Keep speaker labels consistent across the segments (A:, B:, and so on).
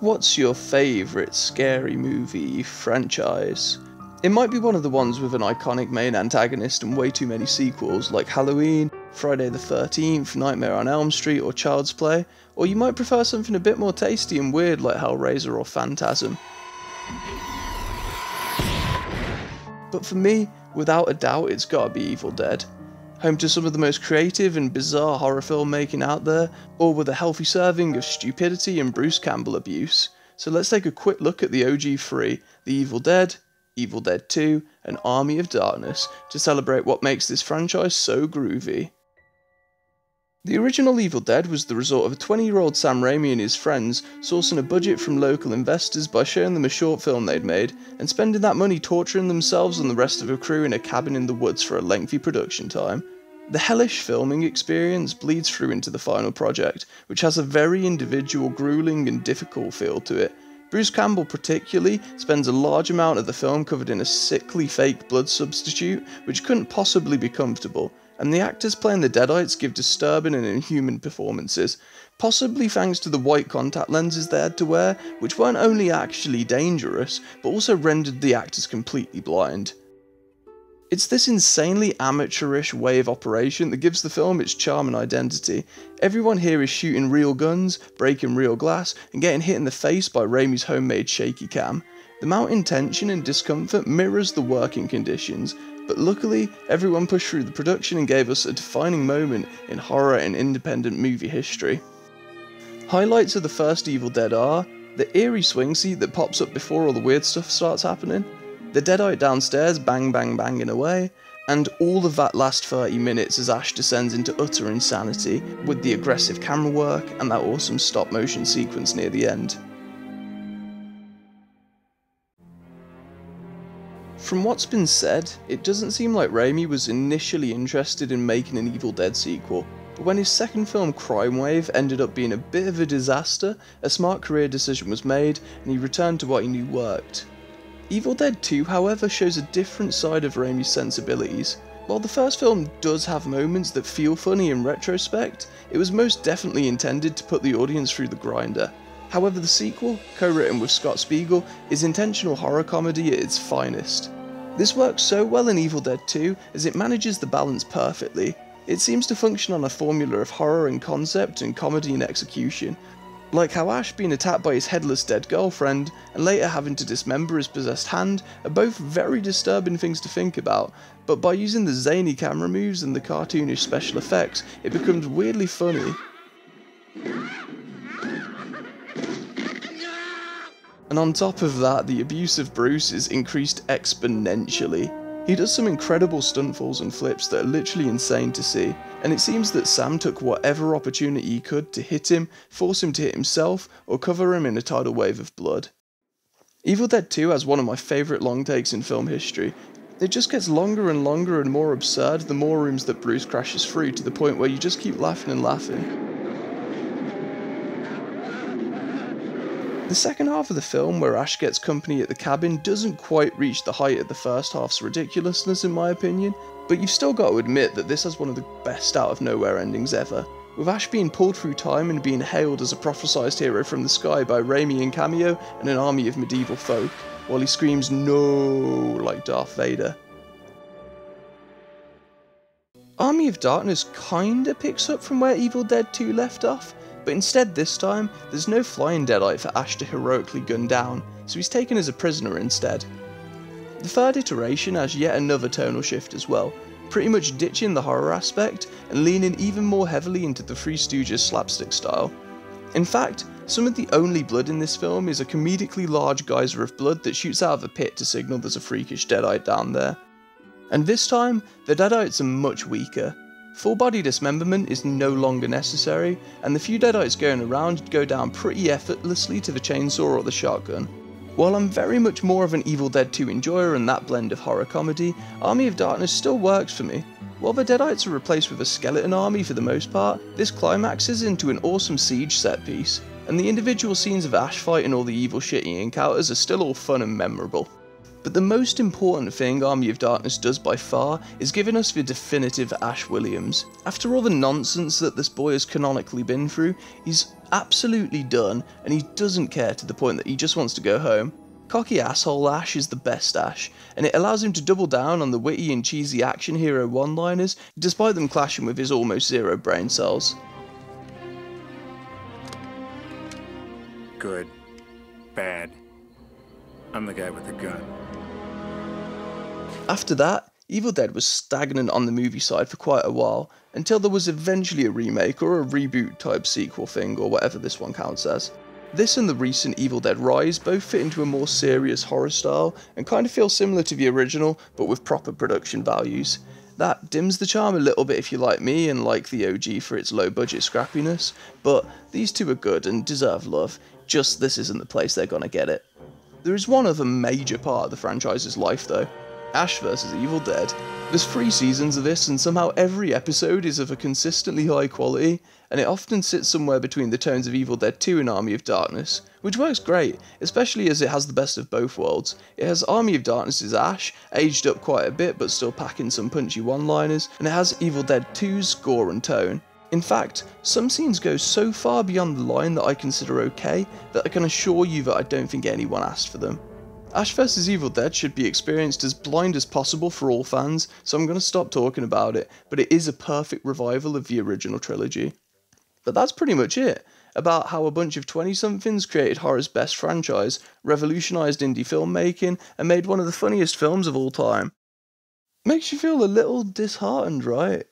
A: What's your favourite scary movie franchise? It might be one of the ones with an iconic main antagonist and way too many sequels, like Halloween, Friday the 13th, Nightmare on Elm Street, or Child's Play, or you might prefer something a bit more tasty and weird like Hellraiser or Phantasm. But for me, without a doubt, it's gotta be Evil Dead home to some of the most creative and bizarre horror filmmaking out there, all with a healthy serving of stupidity and Bruce Campbell abuse. So let's take a quick look at the OG 3, The Evil Dead, Evil Dead 2, and Army of Darkness, to celebrate what makes this franchise so groovy. The original Evil Dead was the result of a 20 year old Sam Raimi and his friends sourcing a budget from local investors by showing them a short film they'd made and spending that money torturing themselves and the rest of the crew in a cabin in the woods for a lengthy production time. The hellish filming experience bleeds through into the final project, which has a very individual, grueling, and difficult feel to it. Bruce Campbell, particularly, spends a large amount of the film covered in a sickly fake blood substitute, which couldn't possibly be comfortable, and the actors playing the Deadites give disturbing and inhuman performances, possibly thanks to the white contact lenses they had to wear, which weren't only actually dangerous, but also rendered the actors completely blind. It's this insanely amateurish way of operation that gives the film its charm and identity. Everyone here is shooting real guns, breaking real glass, and getting hit in the face by Raimi's homemade shaky cam. The mounting tension and discomfort mirrors the working conditions, but luckily, everyone pushed through the production and gave us a defining moment in horror and independent movie history. Highlights of the first Evil Dead are the eerie swing seat that pops up before all the weird stuff starts happening, the Deadite downstairs bang bang banging away, and all of that last 30 minutes as Ash descends into utter insanity with the aggressive camera work and that awesome stop motion sequence near the end. From what's been said, it doesn't seem like Raimi was initially interested in making an Evil Dead sequel, but when his second film Crime Wave ended up being a bit of a disaster, a smart career decision was made and he returned to what he knew worked. Evil Dead 2, however, shows a different side of Raimi's sensibilities. While the first film does have moments that feel funny in retrospect, it was most definitely intended to put the audience through the grinder. However, the sequel, co-written with Scott Spiegel, is intentional horror comedy at its finest. This works so well in Evil Dead 2 as it manages the balance perfectly. It seems to function on a formula of horror in concept and comedy in execution, like how Ash being attacked by his headless dead girlfriend and later having to dismember his possessed hand are both very disturbing things to think about, but by using the zany camera moves and the cartoonish special effects, it becomes weirdly funny. And on top of that, the abuse of Bruce is increased exponentially. He does some incredible stunt falls and flips that are literally insane to see, and it seems that Sam took whatever opportunity he could to hit him, force him to hit himself, or cover him in a tidal wave of blood. Evil Dead 2 has one of my favourite long takes in film history. It just gets longer and longer and more absurd the more rooms that Bruce crashes through to the point where you just keep laughing and laughing. The second half of the film, where Ash gets company at the cabin, doesn't quite reach the height of the first half's ridiculousness in my opinion, but you've still got to admit that this has one of the best out of nowhere endings ever. With Ash being pulled through time and being hailed as a prophesized hero from the sky by Raimi and Cameo and an army of medieval folk, while he screams no like Darth Vader. Army of Darkness kinda picks up from where Evil Dead 2 left off, but instead this time, there's no flying deadite for Ash to heroically gun down, so he's taken as a prisoner instead. The third iteration has yet another tonal shift as well, pretty much ditching the horror aspect and leaning even more heavily into the Three Stooges slapstick style. In fact, some of the only blood in this film is a comedically large geyser of blood that shoots out of a pit to signal there's a freakish deadite down there. And this time, the deadites are much weaker, Full body dismemberment is no longer necessary, and the few deadites going around go down pretty effortlessly to the chainsaw or the shotgun. While I'm very much more of an Evil Dead 2 enjoyer and that blend of horror comedy, Army of Darkness still works for me. While the Deadites are replaced with a skeleton army for the most part, this climaxes into an awesome siege set piece, and the individual scenes of Ash fighting all the evil shit he encounters are still all fun and memorable. But the most important thing Army of Darkness does by far is giving us the definitive Ash Williams. After all the nonsense that this boy has canonically been through, he's absolutely done and he doesn't care to the point that he just wants to go home. Cocky asshole Ash is the best Ash, and it allows him to double down on the witty and cheesy action hero one liners, despite them clashing with his almost zero brain cells.
B: Good. Bad. I'm the guy with the gun.
A: After that, Evil Dead was stagnant on the movie side for quite a while, until there was eventually a remake or a reboot type sequel thing, or whatever this one counts as. This and the recent Evil Dead Rise both fit into a more serious horror style and kind of feel similar to the original, but with proper production values. That dims the charm a little bit if you like me and like the OG for its low budget scrappiness, but these two are good and deserve love, just this isn't the place they're gonna get it. There is one other major part of the franchise's life though Ash vs. Evil Dead. There's three seasons of this, and somehow every episode is of a consistently high quality, and it often sits somewhere between the tones of Evil Dead 2 and Army of Darkness, which works great, especially as it has the best of both worlds. It has Army of Darkness's Ash, aged up quite a bit but still packing some punchy one liners, and it has Evil Dead 2's score and tone. In fact, some scenes go so far beyond the line that I consider okay that I can assure you that I don't think anyone asked for them. Ash vs Evil Dead should be experienced as blind as possible for all fans, so I'm going to stop talking about it, but it is a perfect revival of the original trilogy. But that's pretty much it about how a bunch of 20 somethings created horror's best franchise, revolutionised indie filmmaking, and made one of the funniest films of all time. Makes you feel a little disheartened, right?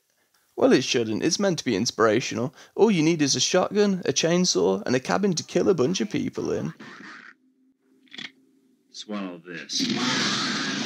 A: Well, it shouldn't. It's meant to be inspirational. All you need is a shotgun, a chainsaw, and a cabin to kill a bunch of people in.
C: Swallow this.